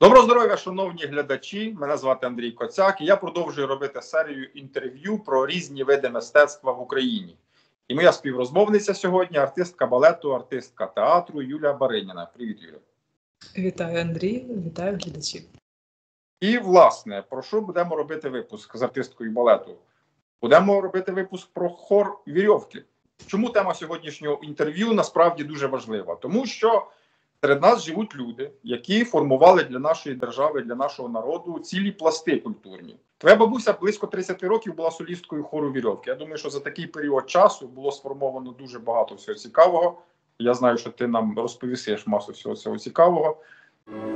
Доброго здоров'я, шановні глядачі. Мене звати Андрій Коцяк. і Я продовжую робити серію інтерв'ю про різні види мистецтва в Україні. І моя співрозмовниця сьогодні артистка балету, артистка театру Юлія Бариніна. Привіт, Юля. Вітаю, Андрій, вітаю глядачів. І, власне, про що будемо робити випуск з артисткою балету? Будемо робити випуск про хор вірьовки. Чому тема сьогоднішнього інтерв'ю насправді дуже важлива? Тому що серед нас живуть люди, які формували для нашої держави, для нашого народу цілі пласти культурні. Твоя бабуся близько 30 років була солісткою хору вірьовки. Я думаю, що за такий період часу було сформовано дуже багато всього цікавого. Я знаю, що ти нам розповісиш масу всього цього цікавого.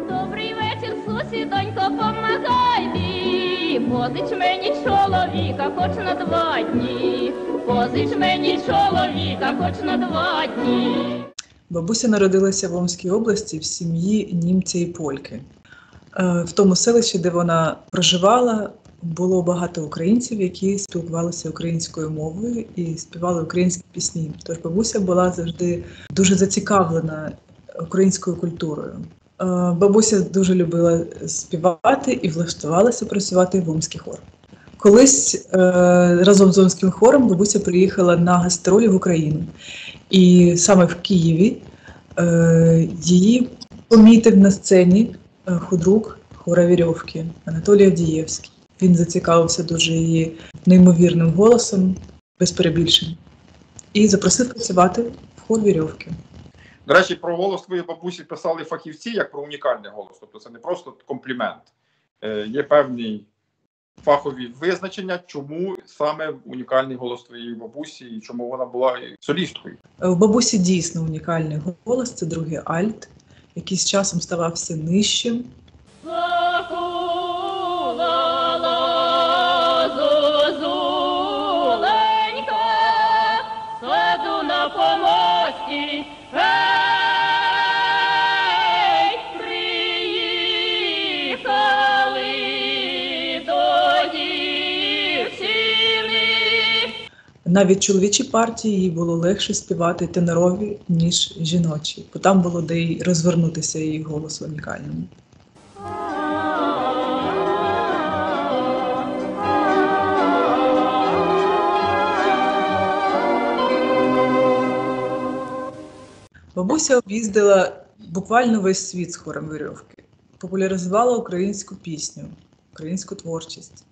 Добрий вечір, сусідонько, помагай мій. Позич мені чоловіка, хоч на два дні. Позич мені чоловіка, хоч на два дні. Бабуся народилася в Омській області в сім'ї німця і польки. Е, В тому селищі, де вона проживала, було багато українців, які спілкувалися українською мовою і співали українські пісні. Тож бабуся була завжди дуже зацікавлена українською культурою. Е, Бабуся дуже любила співати і влаштувалася працювати в Омський хор. Колись е, разом з Омським хором бабуся приїхала на гастролі в Україну. І саме в Києві е, її помітив на сцені е, худрук хора Вірьовки Анатолій Авдієвський. Він зацікавився дуже її неймовірним голосом, без перебільшень, і запросив працювати в хор Вірьовки. До речі, про голос твоєї бабусі писали фахівці як про унікальний голос. Тобто це не просто комплімент. Е, є певні фахові визначення, чому саме унікальний голос твоєї бабусі і чому вона була солісткою. В бабусі дійсно унікальний голос, це другий альт, який з часом ставався нижчим. Навіть чоловічі партії їй було легше співати тенорові, ніж жіночі, бо там було де й розвернутися її голос унікальному. Бабуся об'їздила буквально весь світ з хором вірьовки, популяризувала українську пісню, українську творчість.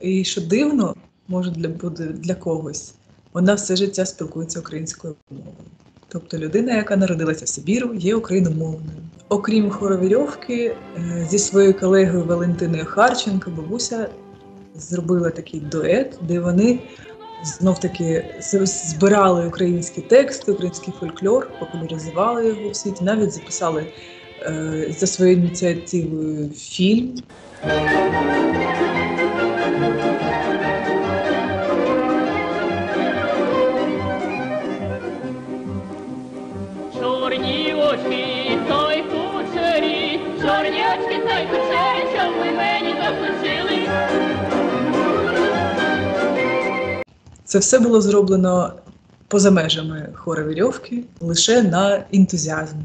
І що дивно, може для буде для когось, вона все життя спілкується українською мовою. Тобто людина, яка народилася в Сибіру, є україномовною. Окрім хоровірьовки, е, зі своєю колегою Валентиною Харченко бабуся зробила такий дует, де вони знов таки збирали українські тексти, український фольклор, популяризували його в світі, навіть записали е, за своєю ініціативою фільм. Це все було зроблено поза межами хора вірьовки, лише на ентузіазмі.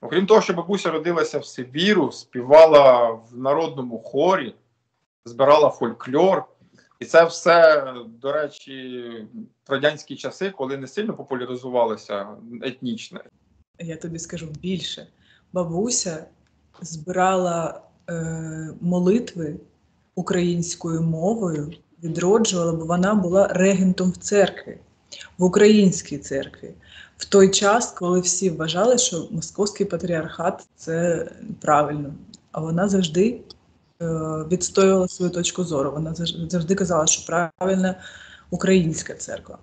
Окрім того, що бабуся родилася в Сибіру, співала в народному хорі, збирала фольклор. І це все, до речі, в радянські часи, коли не сильно популяризувалося етнічне. Я тобі скажу більше. Бабуся збирала е, молитви українською мовою, відроджувала, бо вона була регентом в церкві, в українській церкві. В той час, коли всі вважали, що московський патріархат це правильно. А вона завжди е, відстоювала свою точку зору. Вона завж- завжди казала, що правильна українська церква.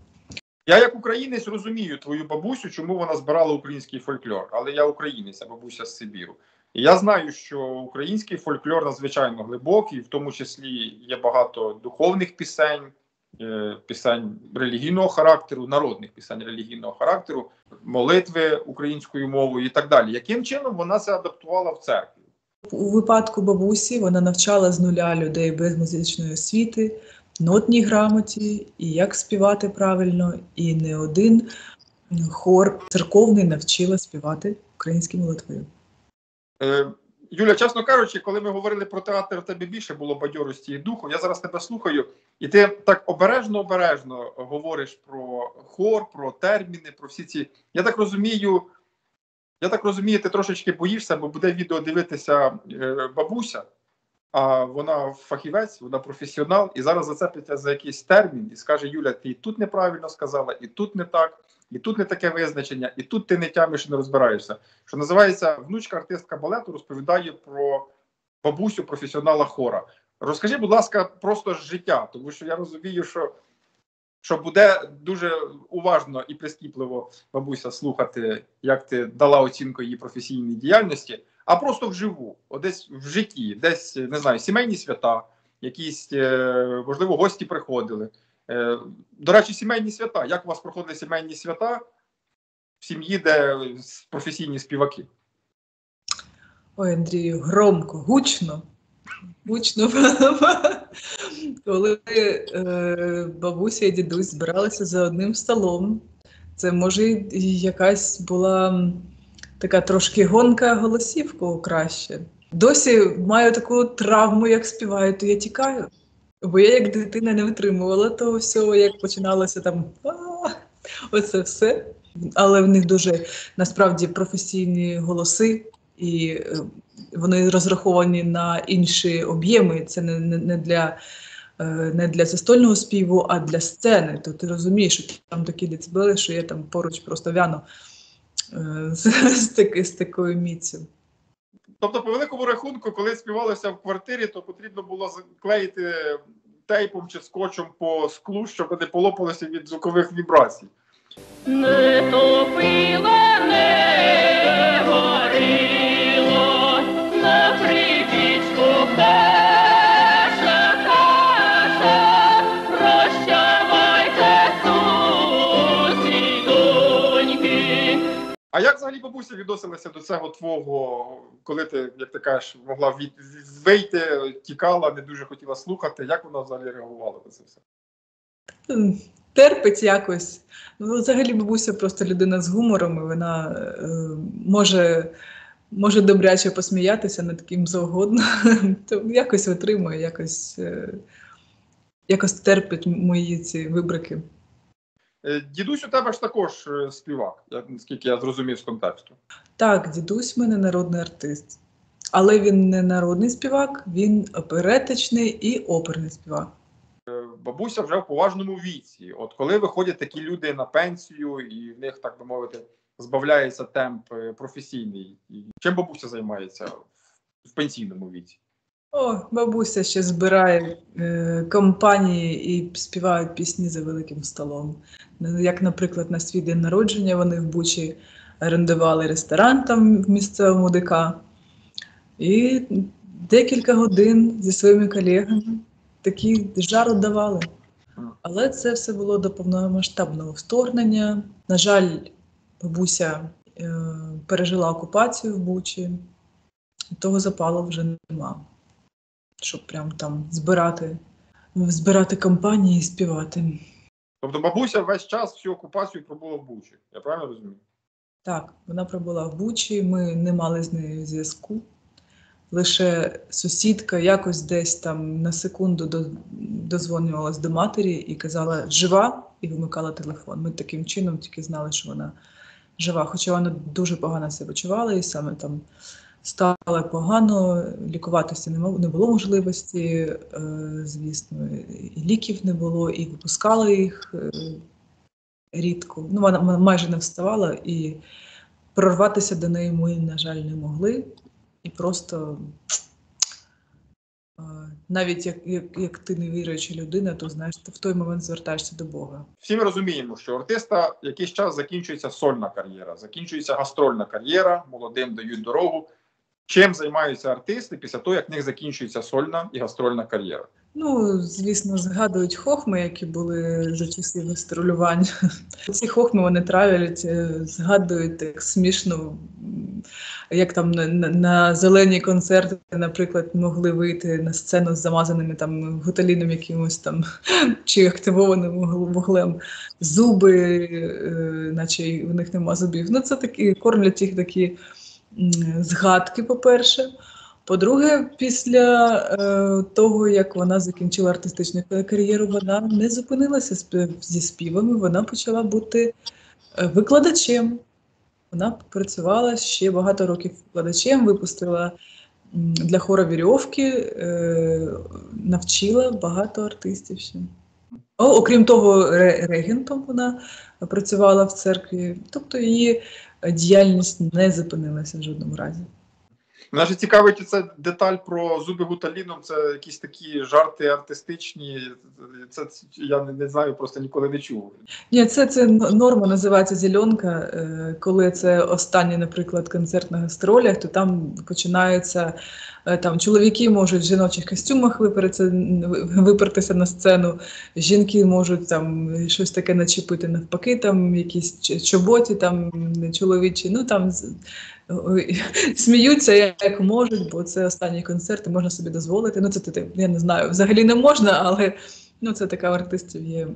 Я, як українець, розумію твою бабусю, чому вона збирала український фольклор. Але я українець, а бабуся з Сибіру. Я знаю, що український фольклор надзвичайно глибокий, в тому числі є багато духовних пісень, е, пісень релігійного характеру, народних пісень релігійного характеру, молитви українською мовою і так далі. Яким чином вона це адаптувала в церкві? У випадку бабусі вона навчала з нуля людей без музичної освіти, нотній грамоті, і як співати правильно, і не один хор церковний навчила співати українські молитви. Е, Юля, чесно кажучи, коли ми говорили про театр, в тебе більше було бадьорості і духу. Я зараз тебе слухаю, і ти так обережно-обережно говориш про хор, про терміни, про всі ці. Я так розумію, я так розумію, ти трошечки боїшся, бо буде відео дивитися е, бабуся, а вона фахівець, вона професіонал, і зараз зацепиться за якийсь термін і скаже: Юля, ти і тут неправильно сказала, і тут не так, і тут не таке визначення, і тут ти не тямиш і не розбираєшся. Що називається внучка артистка балету розповідає про бабусю професіонала хора. Розкажи, будь ласка, просто життя, тому що я розумію, що що буде дуже уважно і прискіпливо бабуся слухати, як ти дала оцінку її професійній діяльності, а просто вживу, десь в житті, десь не знаю, сімейні свята, якісь е, можливо гості приходили. Е, до речі, сімейні свята. Як у вас проходили сімейні свята в сім'ї, де професійні співаки? Ой, Андрію, громко, гучно. Гучно. Коли е, бабуся і дідусь збиралися за одним столом, це може якась була така трошки гонка голосівку краще. Досі маю таку травму, як співаю, то я тікаю. Бо я як дитина не витримувала того всього, як починалося там оце все. Але в них дуже насправді професійні голоси, і е, вони розраховані на інші об'єми. Це не, не, не для е, не для застольного співу, а для сцени. То ти розумієш, що там такі децибели, що я там поруч просто вяну е, з, з, з такою міцю. Тобто, по великому рахунку, коли співалося в квартирі, то потрібно було клеїти тейпом чи скотчем по склу, щоб не полопалося від звукових вібрацій. Не топила, не горіло, А як взагалі бабуся відносилася до цього твого, коли ти, як ти кажеш, могла від, вийти, тікала, не дуже хотіла слухати? Як вона взагалі реагувала на це все? Терпить якось. Ну, взагалі, бабуся просто людина з гумором, і вона е, може може добряче посміятися над ким завгодно. То якось витримує, якось, е, якось терпить мої ці вибрики. Е, дідусь у тебе ж також е, співак, наскільки я зрозумів з контексту. Так, дідусь в мене народний артист. Але він не народний співак, він оперетичний і оперний співак. Е, бабуся вже в поважному віці. От коли виходять такі люди на пенсію, і в них, так би мовити, збавляється темп професійний. Чим бабуся займається в пенсійному віці? О, бабуся ще збирає е, компанії і співають пісні за великим столом. Як, наприклад, на свій день народження вони в Бучі орендували ресторан там в місцевому ДК. І декілька годин зі своїми колегами такі жару давали. Але це все було до повномасштабного вторгнення. На жаль, бабуся е, пережила окупацію в Бучі, того запалу вже нема щоб прям там збирати, збирати компанії і співати. Тобто бабуся весь час всю окупацію пробула в Бучі. Я правильно розумію? Так, вона пробула в Бучі, ми не мали з нею зв'язку. Лише сусідка якось десь там на секунду дозвонювалась до матері і казала жива, і вимикала телефон. Ми таким чином тільки знали, що вона жива. Хоча вона дуже погано себе почувала, і саме там стало погано, лікуватися не було можливості, е, звісно, і ліків не було, і випускали їх е, рідко. Ну, Вона майже не вставала, і прорватися до неї ми, на жаль, не могли. І просто е, навіть як як, як ти не віруюча людина, то знаєш, ти в той момент звертаєшся до Бога. Всі ми розуміємо, що артиста якийсь час закінчується сольна кар'єра, закінчується гастрольна кар'єра, молодим дають дорогу. Чим займаються артисти після того, як в них закінчується сольна і гастрольна кар'єра? Ну, звісно, згадують хохми, які були за часів гастролювання. Ці хохми вони травлять, е, згадують так смішно, як там на, на, на зелені концерти, наприклад, могли вийти на сцену з замазаними там гуталіном якимось там чи активованим вуглем, зуби, е, наче у них нема зубів. Ну, це такі кормлять їх такі згадки, по-перше. По-друге, після е, того, як вона закінчила артистичну кар'єру, вона не зупинилася зі співами, вона почала бути е, викладачем. Вона працювала ще багато років викладачем, випустила для хора вірьовки, е, навчила багато артистів ще. Окрім того, ре- регентом вона працювала в церкві, тобто її діяльність не зупинилася в жодному разі. Мене ж цікавить ця деталь про зуби гуталіном. Це якісь такі жарти артистичні. Це я не, не знаю, просто ніколи не чув. Ні, це, це норма називається зеленка. Е, Коли це останній, наприклад, концерт на гастролях, то там починаються е, там чоловіки можуть в жіночих костюмах випертися, випертися на сцену, жінки можуть там щось таке начепити навпаки, там якісь чоботі, там чоловічі. Ну там сміються як можуть, бо це останній концерт, і можна собі дозволити. Ну це ти- я не знаю, взагалі не можна, але ну це така в артистів є.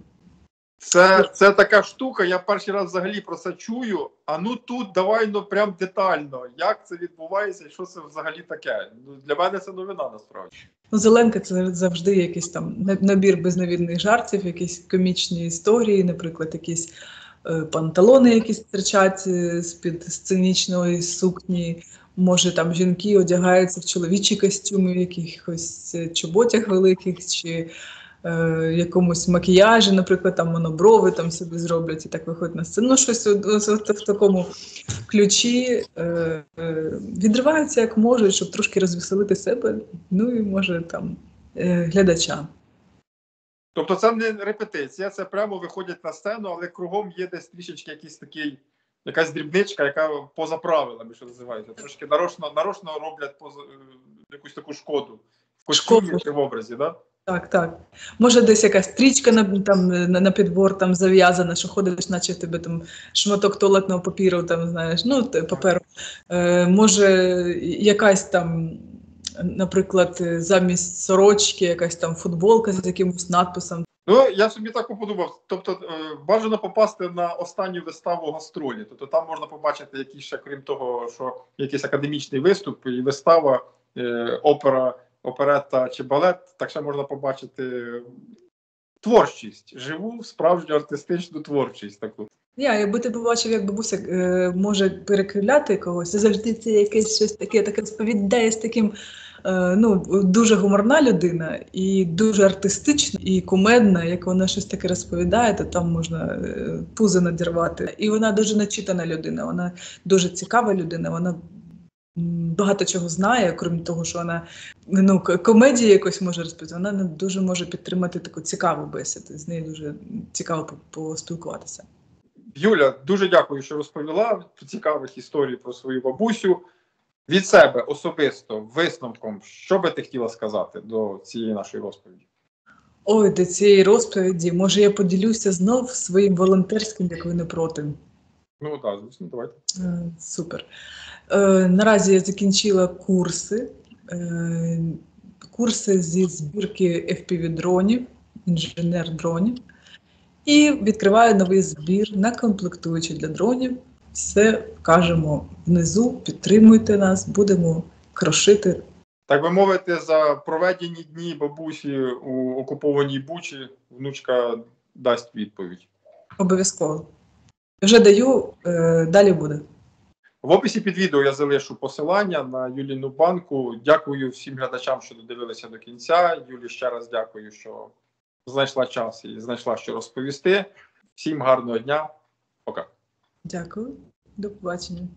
Це, це така штука. Я перший раз взагалі про це чую. А ну тут давай ну прям детально. Як це відбувається, і що це взагалі таке? Ну для мене це новина насправді. Ну, Зеленка це завжди якийсь там на- набір безновідних жартів, якісь комічні історії, наприклад, якісь панталони, які стирчать е, з-під сценічної сукні. Може, там жінки одягаються в чоловічі костюми, в якихось е, чоботях великих чи е, якомусь макіяжі, наприклад, там моноброви там собі зроблять і так виходять на сцену. Ну, щось от- от- от в такому ключі е, е, відриваються як можуть, щоб трошки розвеселити себе, ну і може там е, глядача. Тобто, це не репетиція, це прямо виходять на сцену, але кругом є десь трішечки якийсь такий. Якась дрібничка, яка поза правилами, що називається, трошки нарочно, нарочно роблять поза е, якусь таку шкоду в костюмі чи в образі, да? Так, так. Може, десь якась стрічка на, там, на, на підбор там зав'язана, що ходиш, наче в тебе там шматок туалетного папіру, там, знаєш, ну, паперу. Е, може, якась там, наприклад, е, замість сорочки, якась там футболка з якимось надписом. Ну, я собі так подумав. Тобто, е, бажано попасти на останню виставу гастролі. Тобто там можна побачити якісь ще, крім того, що якийсь академічний виступ і вистава, е, опера, оперета чи балет. Так ще можна побачити творчість, живу, справжню артистичну творчість таку. Я, якби ти побачив, як бабуся е, може перекривляти когось, завжди це якесь щось таке, таке розповідає з таким. Е, Ну, дуже гуморна людина і дуже артистична і кумедна, як вона щось таке розповідає, то там можна е, пузо надірвати. І вона дуже начитана людина, вона дуже цікава людина, вона багато чого знає, крім того, що вона ну, комедії якось може розповідати, вона дуже може підтримати таку цікаву бесіду. З нею дуже цікаво по- поспілкуватися. Юля, дуже дякую, що розповіла цікавих історій про свою бабусю. Від себе особисто висновком, що би ти хотіла сказати до цієї нашої розповіді? Ой, до цієї розповіді, може, я поділюся знов своїм волонтерським, як ви не проти. Ну так, звісно, давайте. Е, Супер. Е, Наразі я закінчила курси. е, Курси зі збірки FPV-дронів, інженер-дронів. І відкриваю новий збір на комплектуючі для дронів. Все кажемо внизу, підтримуйте нас, будемо крошити. Так би мовити, за проведені дні бабусі у окупованій Бучі внучка дасть відповідь. Обов'язково. Вже даю, е, далі буде. В описі під відео я залишу посилання на Юліну банку. Дякую всім глядачам, що додивилися до кінця. Юлі ще раз дякую, що знайшла час і знайшла що розповісти. Всім гарного дня. Пока. Дякую. До побачення.